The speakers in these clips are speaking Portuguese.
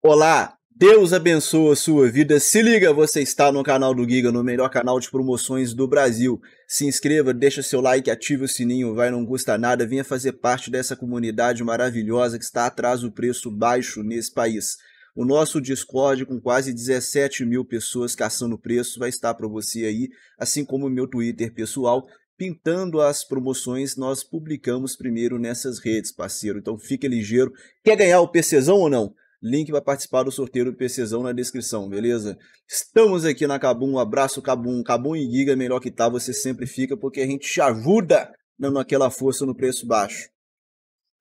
Olá, Deus abençoe a sua vida. Se liga, você está no canal do Giga, no melhor canal de promoções do Brasil. Se inscreva, deixa seu like, ative o sininho, vai, não custa nada. Venha fazer parte dessa comunidade maravilhosa que está atrás do preço baixo nesse país. O nosso Discord, com quase 17 mil pessoas caçando preço, vai estar para você aí, assim como o meu Twitter pessoal. Pintando as promoções, nós publicamos primeiro nessas redes, parceiro. Então fique ligeiro. Quer ganhar o PCzão ou não? Link para participar do sorteio do PCzão na descrição, beleza? Estamos aqui na Cabum, um abraço Cabum, Cabum e Giga, melhor que tá, você sempre fica, porque a gente te ajuda dando aquela força no preço baixo.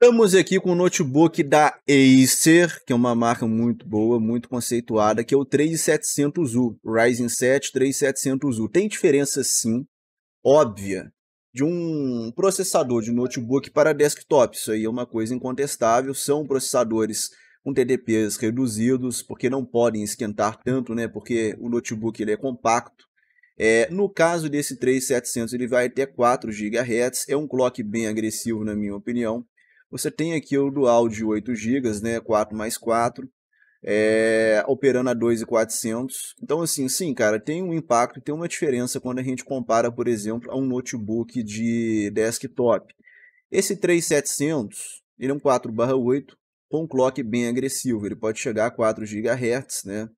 Estamos aqui com o notebook da Acer, que é uma marca muito boa, muito conceituada, que é o 3700U, Ryzen 7 3700U. Tem diferença sim, óbvia, de um processador de notebook para desktop, isso aí é uma coisa incontestável, são processadores com TDPs reduzidos, porque não podem esquentar tanto, né? Porque o notebook ele é compacto. É, no caso desse 3700, ele vai até 4 GHz, é um clock bem agressivo na minha opinião. Você tem aqui o dual de 8 GB, né? 4 mais 4, é, operando a 2,400. Então, assim, sim, cara, tem um impacto, tem uma diferença quando a gente compara, por exemplo, a um notebook de desktop. Esse 3700, ele é um 4/8, com um clock bem agressivo, ele pode chegar a 4 GHz, né?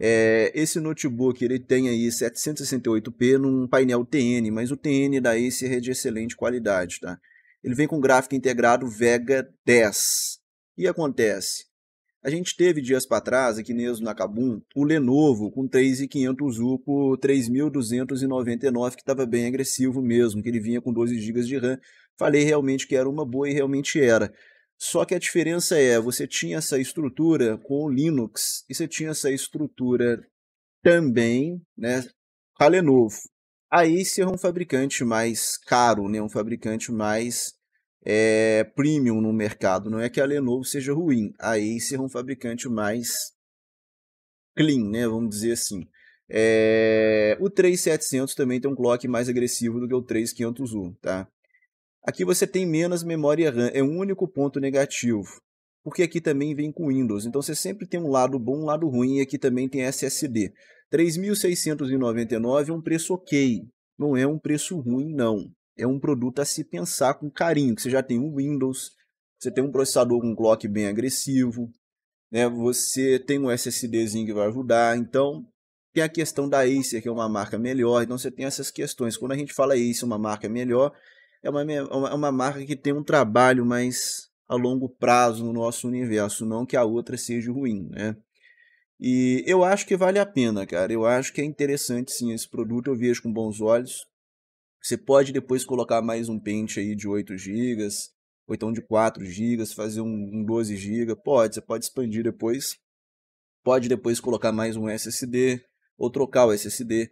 É, esse notebook ele tem aí 768p num painel TN, mas o TN da Acer é de excelente qualidade, tá? Ele vem com gráfico integrado Vega 10. E acontece? A gente teve dias para trás, aqui mesmo na Kabum, o Lenovo com 3500U por 3.299, que estava bem agressivo mesmo, que ele vinha com 12 GB de RAM. Falei realmente que era uma boa e realmente era. Só que a diferença é, você tinha essa estrutura com o Linux e você tinha essa estrutura também né, a Lenovo. A Acer é um fabricante mais caro, né, um fabricante mais é, premium no mercado. Não é que a Lenovo seja ruim, a Acer é um fabricante mais clean, né, vamos dizer assim. É, o 3700 também tem um clock mais agressivo do que o 3500U, tá? Aqui você tem menos memória RAM, é um único ponto negativo. Porque aqui também vem com Windows, então você sempre tem um lado bom, um lado ruim, e aqui também tem SSD. 3.699 é um preço ok, não é um preço ruim não. É um produto a se pensar com carinho, que você já tem um Windows, você tem um processador com clock bem agressivo, né? você tem um SSDzinho que vai ajudar, então tem a questão da Acer, que é uma marca melhor, então você tem essas questões. Quando a gente fala Acer, uma marca melhor, é uma, é uma marca que tem um trabalho mais a longo prazo no nosso universo, não que a outra seja ruim, né? E eu acho que vale a pena, cara. Eu acho que é interessante sim esse produto, eu vejo com bons olhos. Você pode depois colocar mais um pente aí de 8 GB, ou então de 4 GB, fazer um, um 12 GB, pode, você pode expandir depois. Pode depois colocar mais um SSD, ou trocar o SSD.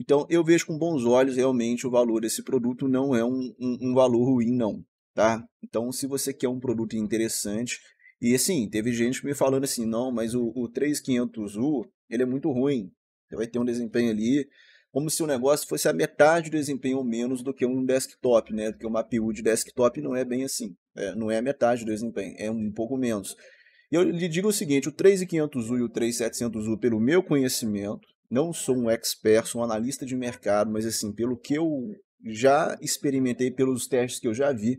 Então eu vejo com bons olhos realmente o valor desse produto não é um, um, um valor ruim não, tá? Então se você quer um produto interessante e assim teve gente me falando assim não, mas o, o 3500U ele é muito ruim, você vai ter um desempenho ali como se o negócio fosse a metade do desempenho ou menos do que um desktop, né? Porque uma APU de desktop não é bem assim, é, não é a metade do desempenho, é um pouco menos. E eu lhe digo o seguinte, o 3500U e o 3700U, pelo meu conhecimento, não sou um expert, sou um analista de mercado, mas assim, pelo que eu já experimentei, pelos testes que eu já vi,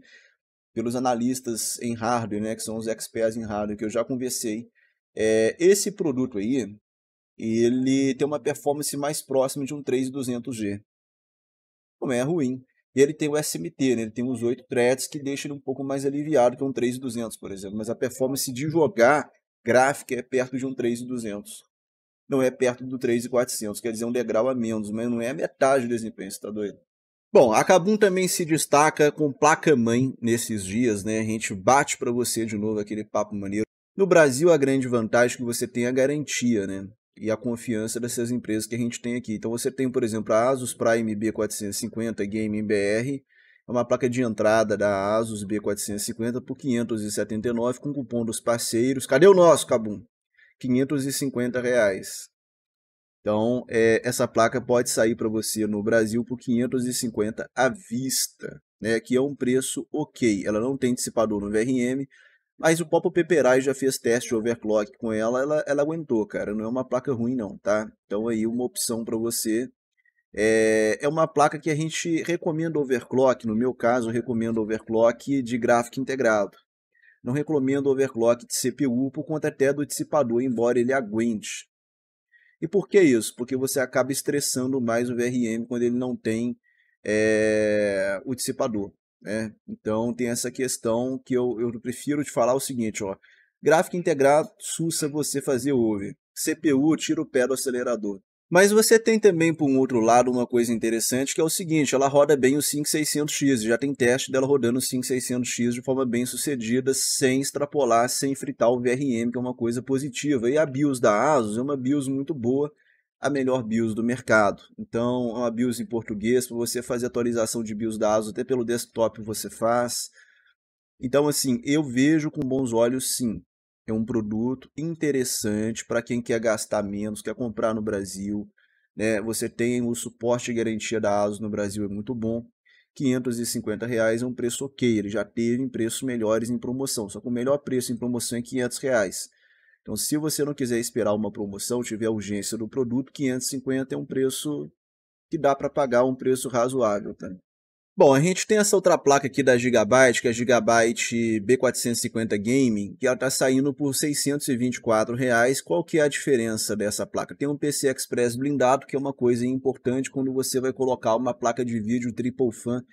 pelos analistas em hardware, né, que são os experts em hardware que eu já conversei, é, esse produto aí, ele tem uma performance mais próxima de um 3200G. Não é ruim. E ele tem o SMT, né? ele tem os 8 threads que deixam ele um pouco mais aliviado que um 3200, por exemplo. Mas a performance de jogar gráfica é perto de um 3200 não é perto do 3,400, quer dizer, um degrau a menos, mas não é metade do desempenho, você tá doido? Bom, a Kabum também se destaca com placa-mãe nesses dias, né? A gente bate para você de novo aquele papo maneiro. No Brasil, a grande vantagem é que você tem a garantia, né? E a confiança dessas empresas que a gente tem aqui. Então você tem, por exemplo, a Asus Prime B450 Gaming BR, é uma placa de entrada da Asus B450 por 579 com cupom dos parceiros. Cadê o nosso, Kabum? 550 reais. Então, é, essa placa pode sair para você no Brasil por 550 à vista, né, que é um preço ok. Ela não tem dissipador no VRM, Mas o Popo Peperai já fez teste de overclock com ela, ela, ela aguentou, cara. Não é uma placa ruim não, tá? Então aí uma opção para você. É, é uma placa que a gente recomenda overclock, no meu caso eu recomendo overclock de gráfico integrado. Não recomendo overclock de CPU por conta até do dissipador, embora ele aguente. E por que isso? Porque você acaba estressando mais o VRM quando ele não tem é, o dissipador. Né? Então tem essa questão que eu, eu prefiro te falar o seguinte, ó. Gráfico integrado, sussa você fazer over. CPU, tira o pé do acelerador. Mas você tem também, por um outro lado, uma coisa interessante, que é o seguinte, ela roda bem o 5600X, já tem teste dela rodando o 5600X de forma bem sucedida, sem extrapolar, sem fritar o VRM, que é uma coisa positiva. E a BIOS da ASUS é uma BIOS muito boa, a melhor BIOS do mercado. Então, é uma BIOS em português, para você fazer atualização de BIOS da ASUS, até pelo desktop você faz. Então, assim, eu vejo com bons olhos, sim. É um produto interessante para quem quer gastar menos, quer comprar no Brasil. Né? Você tem o suporte e garantia da ASUS no Brasil, é muito bom. 550 reais é um preço ok, ele já teve preços melhores em promoção, só que o melhor preço em promoção é 500 reais. Então, se você não quiser esperar uma promoção, tiver urgência do produto, 550 é um preço que dá para pagar um preço razoável. Tá? Bom, a gente tem essa outra placa aqui da Gigabyte, que é a Gigabyte B450 Gaming, que ela está saindo por 624 reais. Qual que é a diferença dessa placa? Tem um PC Express blindado, que é uma coisa importante quando você vai colocar uma placa de vídeo triple fan,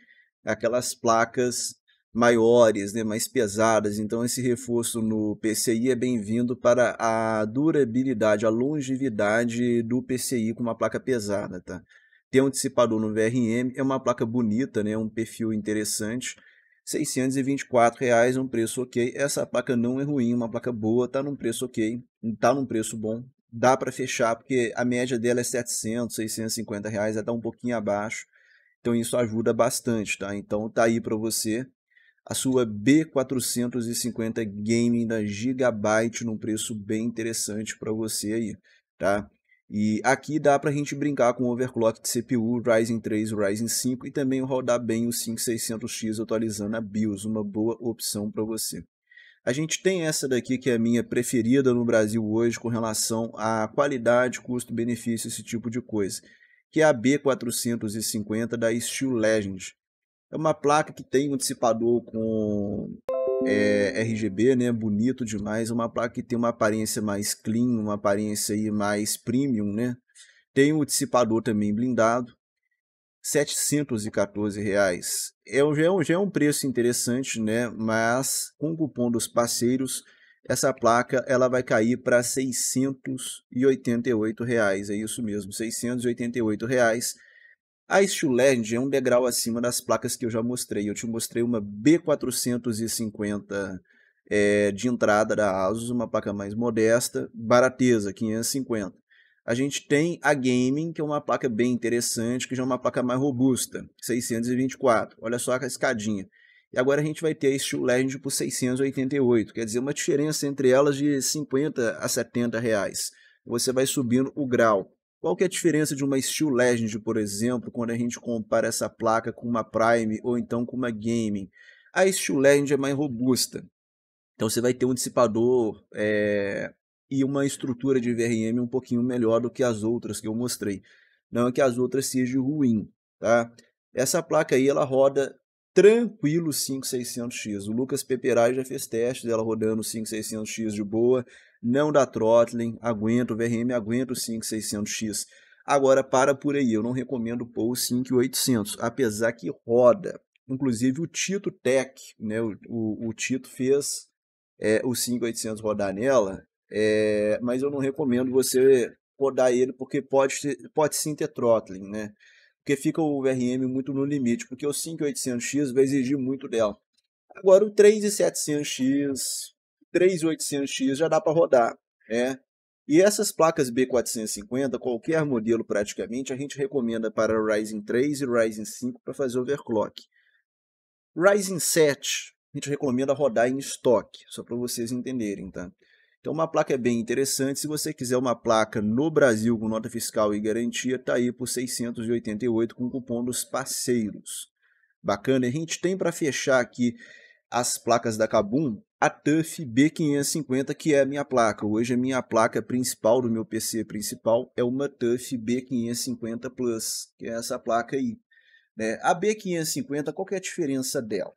aquelas placas maiores, né, mais pesadas. Então esse reforço no PCI é bem-vindo para a durabilidade, a longevidade do PCI com uma placa pesada, tá? Tem um dissipador no VRM, é uma placa bonita, né, um perfil interessante. 624 reais, um preço ok. Essa placa não é ruim, uma placa boa, tá num preço ok, tá num preço bom. Dá para fechar porque a média dela é 700, 650 reais, ela tá um pouquinho abaixo. Então isso ajuda bastante, tá? Então tá aí para você a sua B450 Gaming da Gigabyte num preço bem interessante para você aí, tá? E aqui dá para a gente brincar com o overclock de CPU, Ryzen 3, Ryzen 5 e também rodar bem o 5600X atualizando a BIOS, uma boa opção para você. A gente tem essa daqui que é a minha preferida no Brasil hoje com relação à qualidade, custo, benefício, esse tipo de coisa, que é a B450 da Steel Legend. É uma placa que tem um dissipador com é, RGB, né? Bonito demais. Uma placa que tem uma aparência mais clean, uma aparência aí mais premium, né? Tem o dissipador também blindado. 714 reais. É, já, é um, já é um preço interessante, né? Mas com o cupom dos parceiros, essa placa ela vai cair para 688 reais. É isso mesmo, 688 reais a Steel Legend é um degrau acima das placas que eu já mostrei. Eu te mostrei uma B450 é, de entrada da ASUS, uma placa mais modesta, barateza, 550. A gente tem a Gaming, que é uma placa bem interessante, que já é uma placa mais robusta, 624. Olha só a escadinha. E agora a gente vai ter a Steel Legend por 688, quer dizer, uma diferença entre elas de 50 a 70 reais. Você vai subindo o grau. Qual que é a diferença de uma Steel Legend, por exemplo, quando a gente compara essa placa com uma Prime ou então com uma Gaming? A Steel Legend é mais robusta. Então você vai ter um dissipador é, e uma estrutura de VRM um pouquinho melhor do que as outras que eu mostrei. Não é que as outras sejam ruins, tá? Essa placa aí ela roda tranquilo 5600X. O Lucas Peperai já fez testes dela rodando 5600X de boa, não dá throttling, aguenta, o VRM aguenta o 5600X. Agora para por aí, eu não recomendo o 5800, apesar que roda. Inclusive o Tito Tech, né, o, o, o Tito fez é, o 5800 rodar nela, é, mas eu não recomendo você rodar ele porque pode, pode sim ter throttling, né? porque fica o VRM muito no limite, porque o 5800X vai exigir muito dela. Agora o 3700X, 3800X já dá para rodar, né? E essas placas B450, qualquer modelo praticamente, a gente recomenda para Ryzen 3 e Ryzen 5 para fazer overclock. Ryzen 7, a gente recomenda rodar em estoque, só para vocês entenderem, tá? Então, uma placa é bem interessante. Se você quiser uma placa no Brasil com nota fiscal e garantia, está aí por 688 com cupom dos parceiros. Bacana. A gente tem para fechar aqui as placas da Kabum, a TUF B550, que é a minha placa. Hoje a minha placa principal do meu PC principal é uma TUF B550 Plus, que é essa placa aí. Né? A B550, qual é a diferença dela?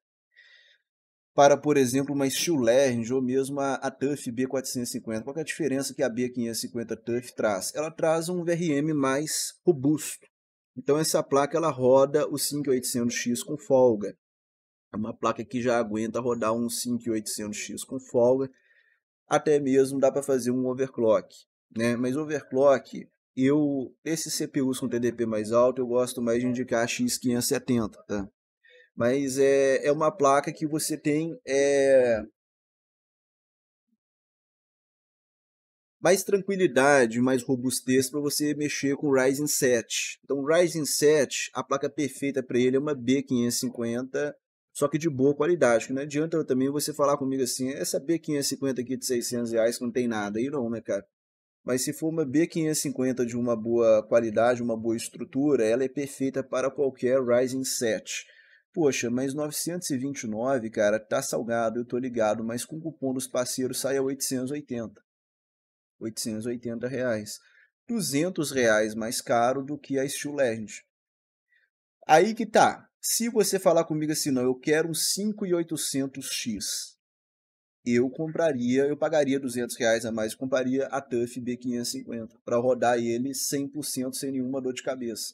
Para, por exemplo, uma Legend ou mesmo a, a TUF B450, qual é a diferença que a B550 TUF traz? Ela traz um VRM mais robusto. Então essa placa ela roda o 5800X com folga. É uma placa que já aguenta rodar um 5800X com folga. Até mesmo dá para fazer um overclock. Né? Mas overclock, eu esses CPUs com TDP mais alto, eu gosto mais de indicar a X570. Tá? Mas é, é uma placa que você tem é, mais tranquilidade, mais robustez para você mexer com o Ryzen 7. Então, o Ryzen 7, a placa perfeita para ele é uma B550 só que de boa qualidade, que não adianta também você falar comigo assim, essa B550 aqui de 600 reais não tem nada, aí não, né, cara? Mas se for uma B550 de uma boa qualidade, uma boa estrutura, ela é perfeita para qualquer Ryzen 7. Poxa, mas 929, cara, tá salgado, eu tô ligado, mas com o cupom dos parceiros sai a 880. 880 reais. 200 reais mais caro do que a Steel Legend. Aí que tá. Se você falar comigo assim, não, eu quero um 5800X, eu compraria, eu pagaria 200 reais a mais, compraria a TUF B550 para rodar ele 100% sem nenhuma dor de cabeça.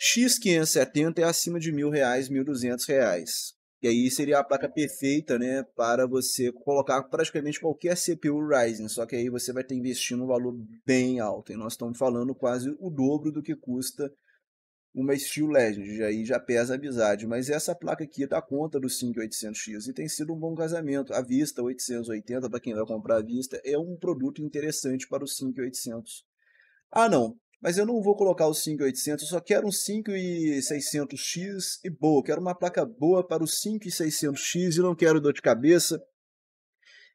X570 é acima de mil reais, mil duzentos reais. E aí seria a placa perfeita, né, para você colocar praticamente qualquer CPU Ryzen, só que aí você vai ter investindo um valor bem alto. E nós estamos falando quase o dobro do que custa uma Steel Legend, aí já pesa a amizade, mas essa placa aqui dá conta do 5800X e tem sido um bom casamento. A vista 880, para quem vai comprar a vista, é um produto interessante para o 5800. Ah não, mas eu não vou colocar o 5800, eu só quero um 5600X e boa, quero uma placa boa para o 5600X e não quero dor de cabeça,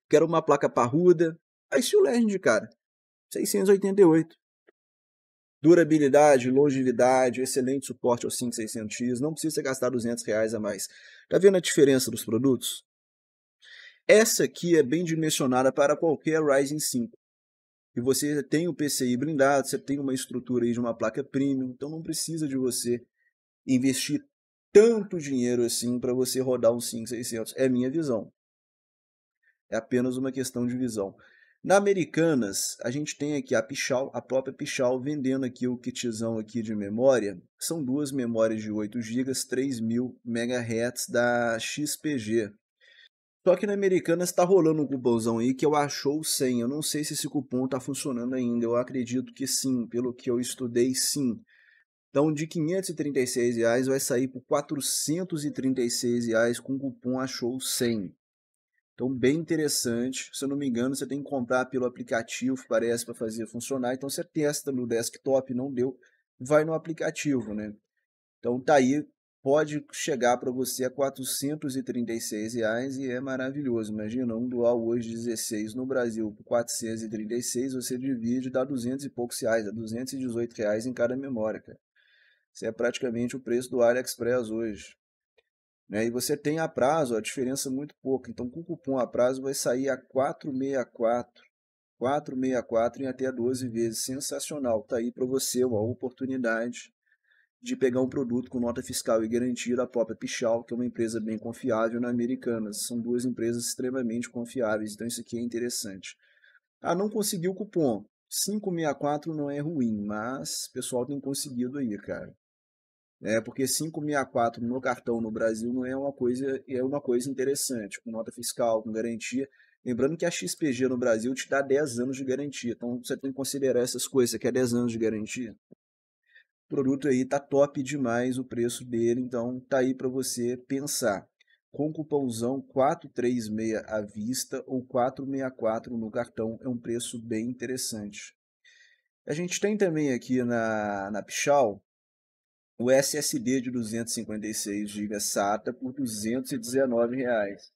quero uma placa parruda. A Steel Legend, cara, 688. Durabilidade, longevidade, excelente suporte ao 5600X, não precisa gastar 200 reais a mais. Tá vendo a diferença dos produtos? Essa aqui é bem dimensionada para qualquer Ryzen 5. E você tem o PCI blindado, você tem uma estrutura aí de uma placa premium, então não precisa de você investir tanto dinheiro assim para você rodar um 5600. É minha visão. É apenas uma questão de visão. Na Americanas, a gente tem aqui a Pichal, a própria Pichal, vendendo aqui o kitzão aqui de memória. São duas memórias de 8 GB, 3000 MHz da XPG. Só que na Americanas está rolando um cupomzão aí que eu achou 100. Eu não sei se esse cupom está funcionando ainda. Eu acredito que sim, pelo que eu estudei, sim. Então, de 536 reais vai sair por 436 reais com cupom achou 100. Então, bem interessante. Se eu não me engano, você tem que comprar pelo aplicativo, parece, para fazer funcionar. Então, você testa no desktop, não deu, vai no aplicativo, né? Então, tá aí, pode chegar para você a 436 reais e é maravilhoso. Imagina, um dual hoje 16 no Brasil por 436, você divide, dá 200 e poucos reais, dá 218 reais em cada memória, cara. Isso é praticamente o preço do AliExpress hoje. Né? E você tem a prazo, a diferença é muito pouca. Então, com o cupom a prazo vai sair a 464. 464 em até 12 vezes. Sensacional. Tá aí para você uma oportunidade de pegar um produto com nota fiscal e garantia da própria Pichal, que é uma empresa bem confiável na Americanas. São duas empresas extremamente confiáveis, então isso aqui é interessante. Ah, não conseguiu o cupom. 564 não é ruim, mas o pessoal tem conseguido aí, cara. É, porque 564 no cartão no Brasil não é uma coisa é uma coisa interessante, com nota fiscal, com garantia. Lembrando que a XPG no Brasil te dá 10 anos de garantia, então você tem que considerar essas coisas. Você quer 10 anos de garantia? O produto aí tá top demais o preço dele, então tá aí para você pensar. Com cupomzão 436 à vista ou 464 no cartão, é um preço bem interessante. A gente tem também aqui na, na Pichal o SSD de 256 GB SATA por 219 reais.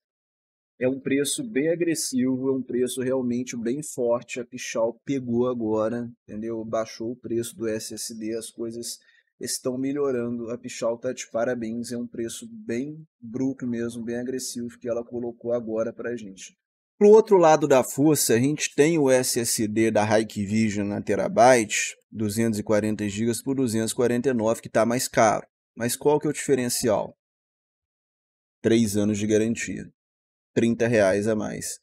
É um preço bem agressivo, é um preço realmente bem forte. A Pichal pegou agora, entendeu? Baixou o preço do SSD, as coisas estão melhorando. A Pichal tá de parabéns, é um preço bem bruto mesmo, bem agressivo que ela colocou agora para a gente. Pro outro lado da força, a gente tem o SSD da Hikvision na Terabyte, 240 GB por 249, que está mais caro. Mas qual que é o diferencial? 3 anos de garantia. 30 reais a mais.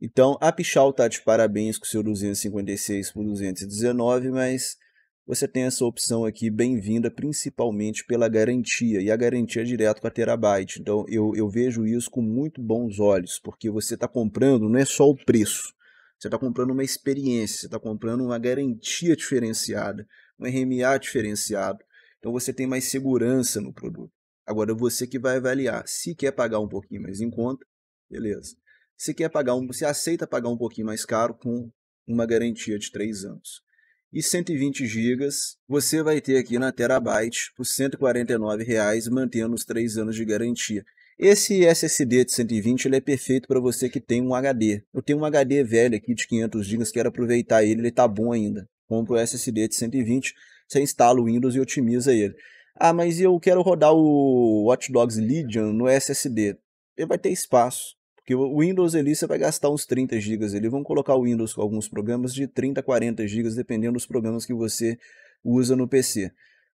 Então, a Pichal está de parabéns com o seu 256 por 219, mas você tem essa opção aqui bem-vinda, principalmente pela garantia, e a garantia é direto com a Terabyte. Então, eu, eu vejo isso com muito bons olhos, porque você está comprando, não é só o preço, você está comprando uma experiência, você está comprando uma garantia diferenciada, um RMA diferenciado. Então, você tem mais segurança no produto. Agora, você que vai avaliar, se quer pagar um pouquinho mais em conta, beleza. Se quer pagar um, se aceita pagar um pouquinho mais caro com uma garantia de 3 anos e 120 GB você vai ter aqui na Terabyte por R$ 149,00, mantendo os 3 anos de garantia. Esse SSD de 120 ele é perfeito para você que tem um HD. Eu tenho um HD velho aqui de 500 GB, quero aproveitar ele, ele está bom ainda. Compro o SSD de 120, você instala o Windows e otimiza ele. Ah, mas eu quero rodar o Watch Dogs Legion no SSD. Ele vai ter espaço. Porque o Windows ali você vai gastar uns 30 GB ali. Vamos colocar o Windows com alguns programas de 30 a 40 GB, dependendo dos programas que você usa no PC.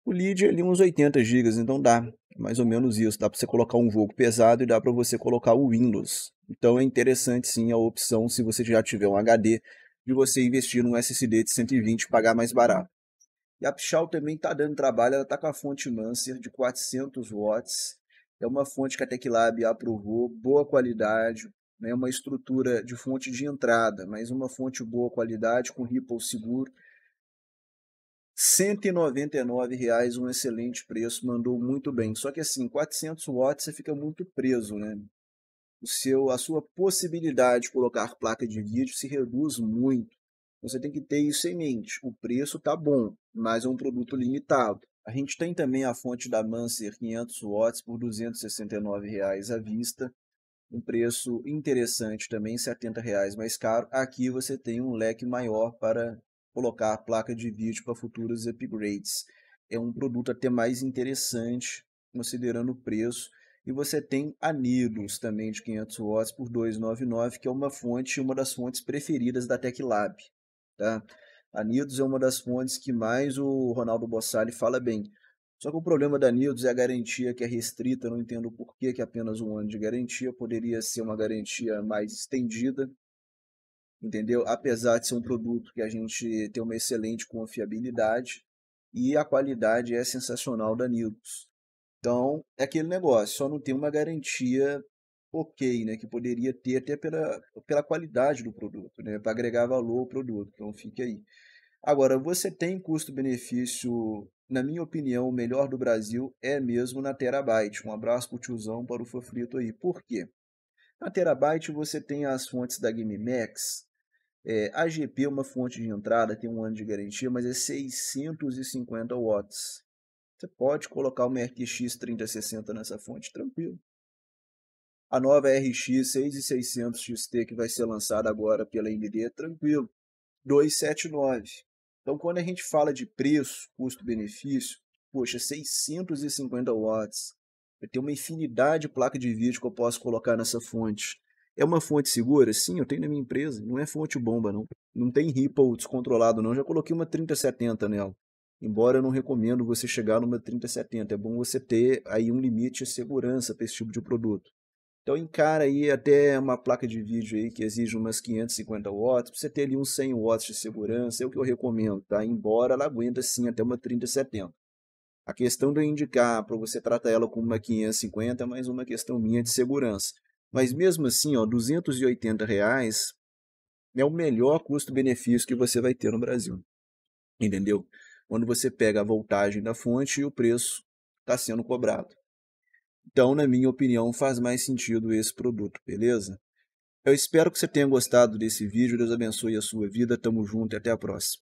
O Lead ali uns 80 GB, então dá mais ou menos isso. Dá para você colocar um jogo pesado e dá para você colocar o Windows. Então é interessante sim a opção, se você já tiver um HD, de você investir num SSD de 120 e pagar mais barato. E a Pichal também está dando trabalho, ela está com a fonte Mancer de 400 watts é uma fonte que a TecLab aprovou, boa qualidade, né, uma estrutura de fonte de entrada, mas uma fonte boa qualidade, com Ripple seguro. R$ 199,00, um excelente preço, mandou muito bem. Só que assim, 400 watts você fica muito preso, né? O seu, a sua possibilidade de colocar placa de vídeo se reduz muito. Você tem que ter isso em mente. O preço tá bom, mas é um produto limitado. A gente tem também a fonte da Mancer 500 watts por R$ 269,00 à vista. Um preço interessante também, R$ 70,00 mais caro. Aqui você tem um leque maior para colocar placa de vídeo para futuros upgrades. É um produto até mais interessante, considerando o preço. E você tem anidos também de 500 watts por 299, que é uma fonte, uma das fontes preferidas da TecLab. Tá? A Nidos é uma das fontes que mais o Ronaldo Bossali fala bem. Só que o problema da Nidos é a garantia que é restrita, não entendo por que, que apenas um ano de garantia, poderia ser uma garantia mais estendida, entendeu? Apesar de ser um produto que a gente tem uma excelente confiabilidade e a qualidade é sensacional da Nidos. Então, é aquele negócio, só não tem uma garantia ok, né, que poderia ter até pela, pela qualidade do produto, né, para agregar valor ao produto. Então fique aí. Agora, você tem custo-benefício, na minha opinião, o melhor do Brasil é mesmo na Terabyte. Um abraço pro tiozão, para o Fafrito aí. Por quê? Na Terabyte você tem as fontes da GameMax. É, a GP é uma fonte de entrada, tem um ano de garantia, mas é 650 watts. Você pode colocar uma RTX 3060 nessa fonte, tranquilo. A nova RX 6600 XT que vai ser lançada agora pela AMD, tranquilo. 279. Então, quando a gente fala de preço, custo-benefício, poxa, 650 watts. Eu tenho uma infinidade de placa de vídeo que eu posso colocar nessa fonte. É uma fonte segura? Sim, eu tenho na minha empresa. Não é fonte bomba, não. Não tem Ripple descontrolado, não. Já coloquei uma 3070 nela. Embora eu não recomendo você chegar numa 3070. É bom você ter aí um limite de segurança para esse tipo de produto. Então encara aí até uma placa de vídeo aí que exige umas 550 watts, para você ter ali uns 100 watts de segurança, é o que eu recomendo, tá? Embora ela aguente sim até uma 3070. A questão de eu indicar para você tratar ela como uma 550 é mais uma questão minha de segurança. Mas mesmo assim, ó, 280 reais é o melhor custo-benefício que você vai ter no Brasil. Entendeu? Quando você pega a voltagem da fonte e o preço está sendo cobrado. Então, na minha opinião, faz mais sentido esse produto, beleza? Eu espero que você tenha gostado desse vídeo. Deus abençoe a sua vida. Tamo junto e até a próxima.